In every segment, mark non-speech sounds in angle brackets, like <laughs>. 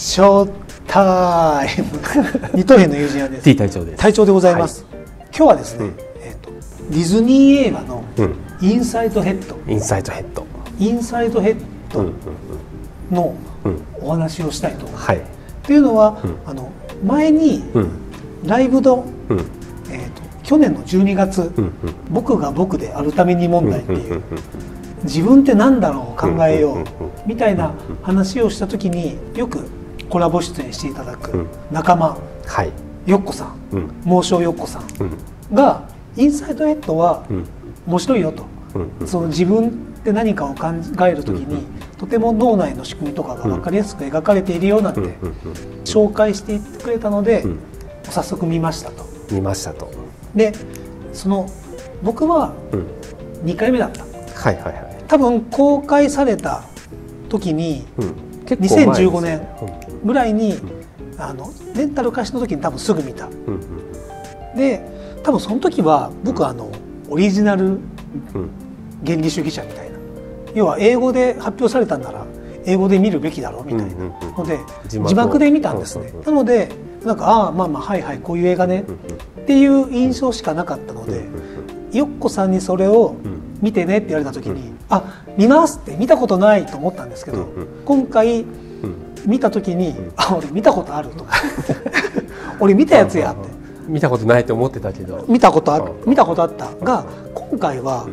ショータイム。二等兵の友人屋です T 隊長です。隊長でございます、今日はですね、うん。えーとディズニー映画のうん。インサイドヘッド。インサイドヘッド。インサイドヘッうんうんドのうんうん。お話をしたいと。思います、はい。というのは、うん。あの前にうん。ライブの、うん。えー、と去年の12月、うんうん。僕が僕であるために問題っていう、うんうんうん自分って何だろう考えよう、うんうんうんみたいな話をした時によくコラボ出演していただくうん。仲間。はい。よっこさん。うん。猛将よっこさん。うん。がインサイドヘッドはうん。面白いよと、その自分って何かを考える時に、とても脳内の仕組みとかが分かりやすく描かれているよなん。て紹介していってくれたので、うん。早速見ましたと。見ましたと。でその僕はうん。2回目だった。はいはいはい。多分公開された時にうん結構前です2015年ぐらいに、あのレンタル貸しの時に多分すぐ見た。うんうんで多分その時は僕はあのオリジナルうん。原理主義者みたいな。要は英語で発表されたんなら英語で見るべきだろうみたいなうんうんうん。ので字幕で見たんですね。うんうんうん。なのでなんかああまあまあはいはいこういう映画ね。うんっていう印象しかなかったのでうんうんよっこさんにそれをうん。見てねって言われた時にう「あ見ます」って見たことないと思ったんですけどうんうん。今回うん。見た時にん「あ俺見たことある」とか「<laughs> 俺見たやつや」って。見たことないと思ってたけど。見たことあうん。見たことあった。が今回は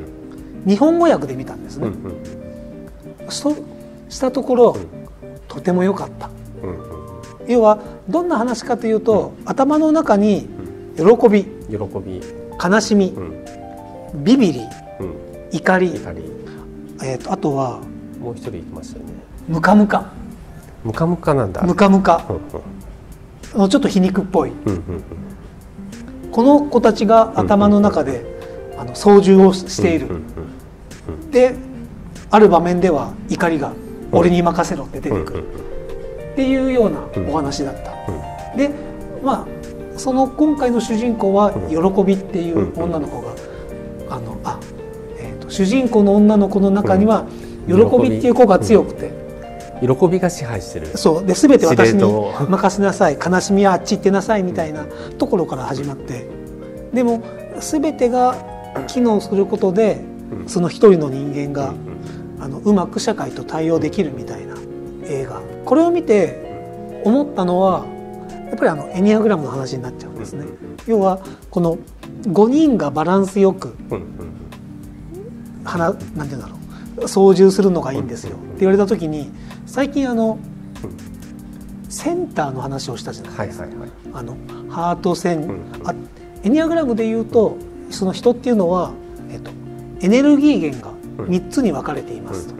日本語訳で見たんですね。うん。うん。そうしたところうん。とても良かった。うんうん。要はどんな話かというと頭の中に喜び喜び。悲しみうん。ビビり、怒りえー、とあとはもう一人いましたよね。ムカムカ。ムカムカなんだ。ムカムカ。うんうん。ちょっと皮肉っぽい。うんうんこの子たちが頭の中であの操縦をしている、うんうんである場面では怒りが「俺に任せろ」って出てくる。っていうようなお話だった。でまあその今回の主人公はうん。喜びっていう女の子が、あのあ、主人公の女の子の中には喜うん。びっていう子が強くて、喜び。が支配してる。そう。で全て私に任せなさい。悲しみはあっち行ってなさいみたいなところから始まって。でも全てが機能することでうん。その一人の人間がうん。あのうまく社会と対応できるみたいな映画。これを見て思ったのはやっぱりあのエニアグラムの話になっちゃうんですね。要はこの5人がバランスよくうんうんはななんて言うんだろう操縦するのがいいんですよ。って言われた時に最近あのセンターの話をしたじゃないはいはいはい。あのハート線、うん。あエニアグラムで言うとその人っていうのは、えっと、エネルギー源が3つに分かれていますと、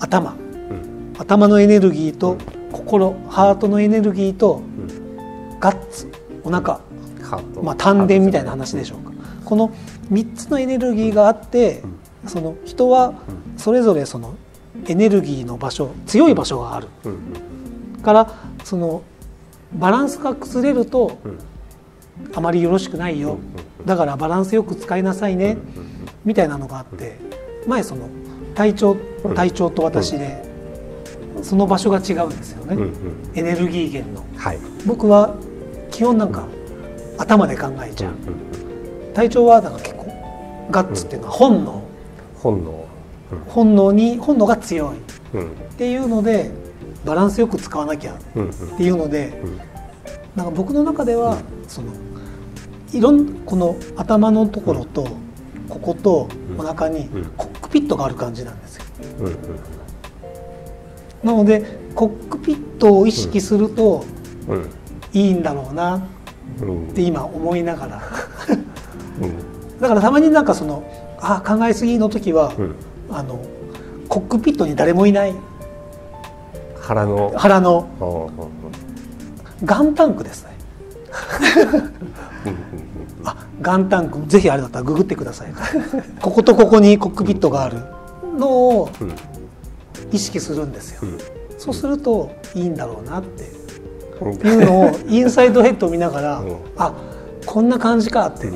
頭。うん。頭のエネルギーとうん。心。ハートのエネルギーとうん。ガッツ。お腹。まあ丹田みたいな話でしょうか。この3つのエネルギーがあってその人はそれぞれそのエネルギーの場所強い場所がある。からそのバランスが崩れるとうん。あまりよろしくないよ。だからバランスよく使いなさいねみたいなのがあって前その隊長うん隊長と私でその場所が違うんですよね。エネルギー源の。はい。僕は基本なんか頭で考えちゃう。うん。隊長はだから結構ガッツっていうのは本能本能。本能に本能が強い。っうん。ていうのでバランスよく使わなきゃっうん。ていうのでうん。なんか僕の中ではそのいろんこの頭のところとこことお腹にうん。コックピットがある感じなんですよ。うんうん。なのでコックピットを意識するとうん。いいんだろうなうん。って今思いながら。うん。<laughs> だからたまになんかそのあ考えすぎの時はうん。あのコックピットに誰もいない。腹の。腹の。うんうんう。んガンタンクですね。あガンタンクぜひあれだったらググってください。こことここにコックピットがある。のをうん。意識するんですよ。うん。そうするといいんだろうなって。うん。いうのをインサイドヘッドを見ながら、うん。あこんな感じかって、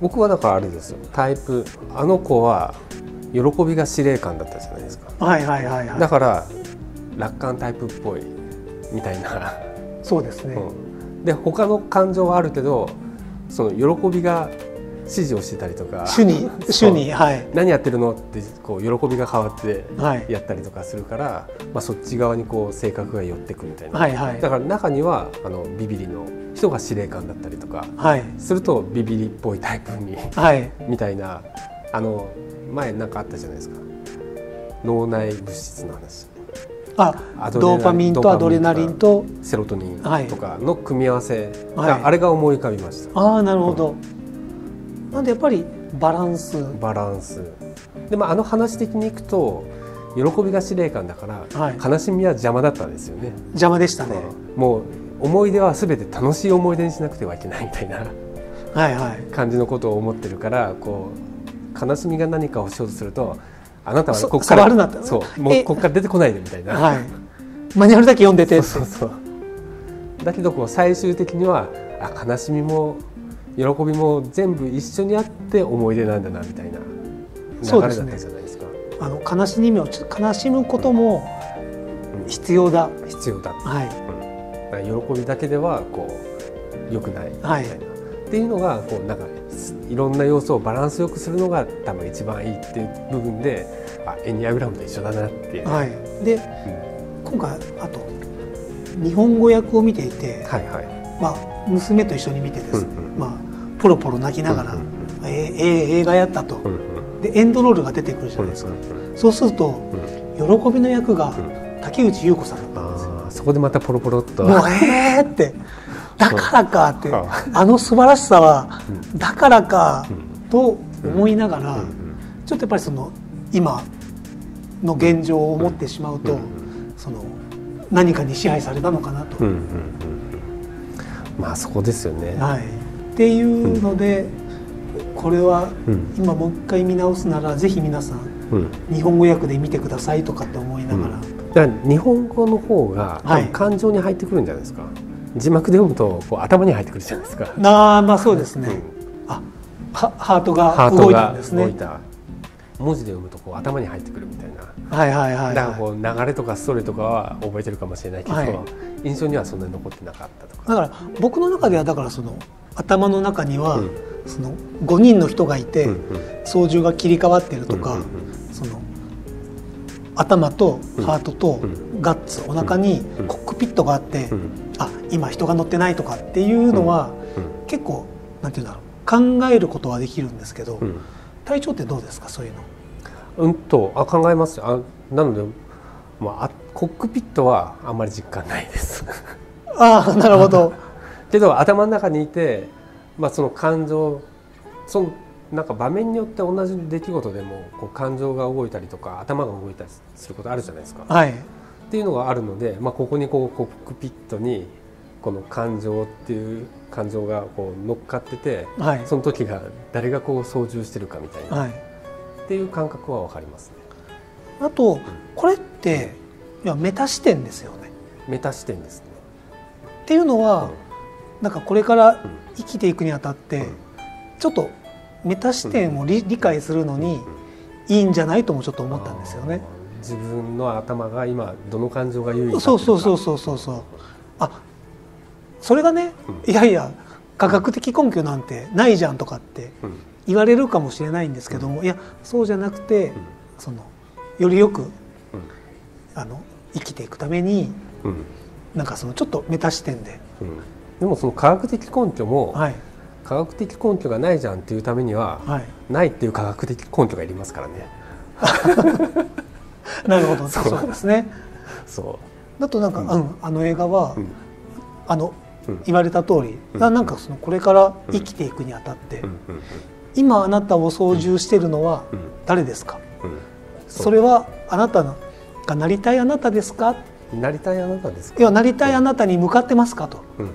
僕はだからあれですよ。タイプあの子は喜びが司令官だったじゃないですか。はいはいはいはい。だから楽観タイプっぽいみたいな、そうですね、うん、で他の感情はあるけどその喜びが指示をしてたりとか。主に <laughs> 主にはい。何やってるのってこう喜びが変わってはい。やったりとかするから、まあ、そっち側にこう性格が寄ってくみたいな、はいはい。だから中にはあのビビリの人が司令官だったりとかはい。するとビビリっぽいタイプにはい。みたいなあの前なんかあったじゃないですか。脳内物質の話。あアドーパミンとアドレナリンとセロトニンはいとかの組み合わせ、はい。あれが思い浮かびました。ああなるほど、なんでやっぱりバランス。バランス。でもあの話的にいくと喜びが司令官だから、はい。悲しみは邪魔だったんですよね、邪魔でしたね、もう思い出は全て楽しい思い出にしなくてはいけないみたいな。はいはい。感じのことを思ってるからこう悲しみが何かをしようとするとあなたはそここからそうもうえここから出てこないでみたいな、はい。マニュアルだけ読んでてそうそうだけどこう最終的にはあ悲しみも喜びも全部一緒にあって思い出なんだなみたいな。流れだったじゃないですか。あの悲しみをちょっと悲しむことも必要だ。必要だ。はい喜びだけではこう良くない。みたいな、はい。っていうのがこうなんかいろんな要素をバランスよくするのが多分一番いいっていう部分であエニアグラムと一緒だなっていう、はい。でうん。今回あと日本語訳を見ていて、はいはい。まあ、娘と一緒に見てです。ね、うんうん。まあ、ポロポロ泣きながら、うんえーえー映画やったと、うんうん。でエンドロールが出てくるじゃないですか、うんそうするとうん。喜びの役がん。竹内優子さんこでまたポロポロっと。もうえーって。だからかって。うん。あの素晴らしさはうだからかうん。と思いながらちょっとやっぱりその今の現状を思ってしまうとうん。その何かに支配されたのかなと。まあそこですよね、はい、っていうので、これはうん。今もう一回見直すならぜひ皆さん日本語訳で見てくださいとかって思いながら、だから日本語の方が感情に入ってくるんじゃないですか、字幕で読むとこう頭に入ってくるじゃないですか、なあまあそうですね、うん。あはハートハが動いたんですね。文字で読むとこう頭に入ってくるみたいな。はいはいはい、はだからこう流れとかストーリーとかは覚えてるかもしれないけど、はい。印象にはそんなに残ってなかったとい、か。だから僕の中ではだからその頭の中には、うん。その5人の人がいて、うんうん。操縦が切り替わってるとか、うんうんその頭とハートとうガッツ、お腹にうん。コックピットがあって、うん。あ今人が乗ってないとかっていうのは、うん。結構なんていうんだろう考えることはできるんですけど、うん。体調ってどうですかそういうの？うんとあ考えますよ。あなので、まあ、あコックピットはあんまり実感ないです。ああなるほど。<laughs> けど頭の中にいて、まあ、その感情そのなんか場面によって同じ出来事でもこう感情が動いたりとか頭が動いたりすることあるじゃないですか。はい。っていうのがあるので、まあ、ここにこうコックピットにこの感情っていう感情がこう乗っかっててはい。その時が誰がこう操縦してるかみたいな、はい。っていう感覚は分かりますね。あとこれっていやメタ視点ですよね。メタ視点ですね。っていうのは、なんかこれからうん。生きていくにあたって、うん。ちょっとメタ視点を理,、理解するのにいいんじゃないともちょっと思ったんですよね。自分の頭が今どの感情が優位にそうそうそうう。そうそうそう。あそれがね、うん。いやいや科学的根拠なんてないじゃんとかってうん。言われるかもしれないんですけども、いやそうじゃなくて、そのよりよくあの生きていくためにうん。うんなんかそのちょっとメタ視点で、うん。でもその科学的根拠も、はい科学的根拠がないじゃんっていうためには、はい、ないっていう科学的根拠がいりますからね。<laughs> なるほど。そそううですね。そだとなんか、うん。うんあの映画は、う。うん。あのうん。言われた通り、うん。ななんかそのこれから生きていくにあたって、今あなたを操縦しているのはうん。誰ですか、うん。う。んそれはあなたのがなりたいあなたですか？なりたいあなたですか？要はなりたいあなたに向かってますかと、うんうん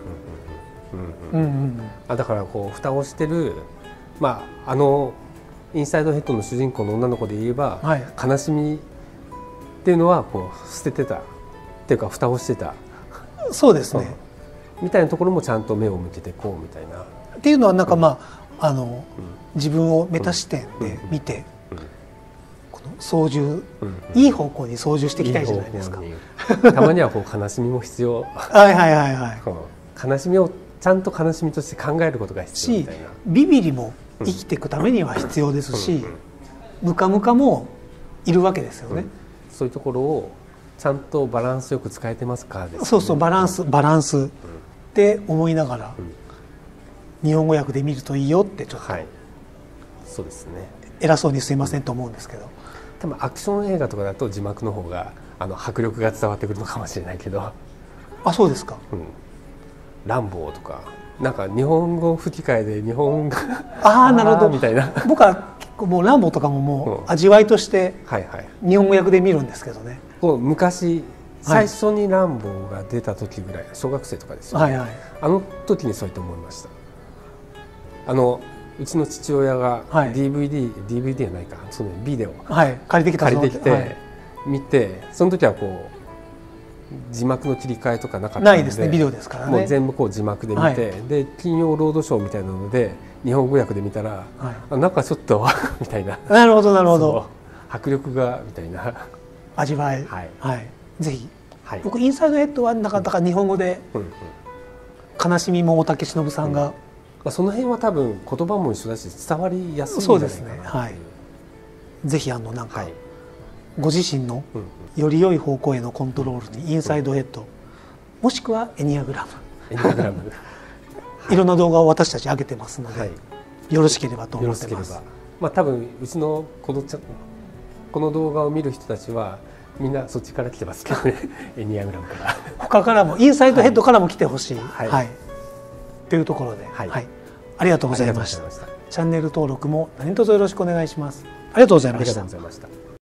うんうんうん。うんうんうん。あだからこう蓋をしてるまああのインサイドヘッドの主人公の女の子で言えば、はい。悲しみっていうのはこう捨ててた。っていうか蓋をしてた、そうですね、みたいなところもちゃんと目を向けてこうみたいな。っていうのはなんかまああのうん。自分をメタ視点で見て、うん。この操縦うんいい方向に操縦していきたいじゃないですか。いいたまにはこう悲しみも必要。<laughs> はいはいはいはい。悲しみをちゃんと悲しみとして考えることが必要みしたいな。ビビリも生きていくためには必要ですし、うんうんムカムカもいるわけですよね。そういうところをちゃんとバランスよく使えてますかね。そうそうバランスバランスって思いながら、日本語訳で見るといいよってちょっと。はい。そうですね。偉そうにすいませんと思うんですけど、多分アクション映画とかだと字幕の方があの迫力が伝わってくるのかもしれないけど。あそうですか。「うん、ランボー」とかなんか日本語吹き替えで日本語ああなるほど。みたいな。僕は結構もうランボーとかももう味わいとしてはいはい。日本語訳で見るんですけどね。こう昔はい。最初に「ランボー」が出た時ぐらい小学生とかですよね、はいはい。あの時にそうやって思いました。あのうちの父親がはい。DVD、DVD じゃないか。そのビデオ。はい。借りてきた借りてきて、はい。見てその時はこう字幕の切り替えとかなかったのないですね。ビデオですからね。もう全部こう字幕で見て、はい。で金曜ロードショーみたいなので日本語訳で見たらはい。あなんかちょっと <laughs> みたいな。なるほどなるほど。迫力がみたいな。味わい。はい。はい。ぜひ。はい、僕インサイドヘッドはなかなか日本語でうんうん。悲しみも大竹しのぶさんがまあ、その辺は多分言葉も一緒だし伝わりやすいんじゃないかなそうですね。はい。ぜひあのなんかはい、ご自身のより良い方向へのコントロールにインサイドヘッド。もしくはエニアグラム。<laughs> いろんな動画を私たち上げてますのはい。でよろしければとよ思ってます。まあ多分うちのこのこの動画を見る人たちはみんなそっちから来てますけどね。<laughs> エニアグラムから。他からもインサイドヘッドからも来てほしい。はい。はい。というところではい。はい。ありがとうございました。チャンネル登録も何卒よろしくお願いします。ありがとうございありがとうましたございました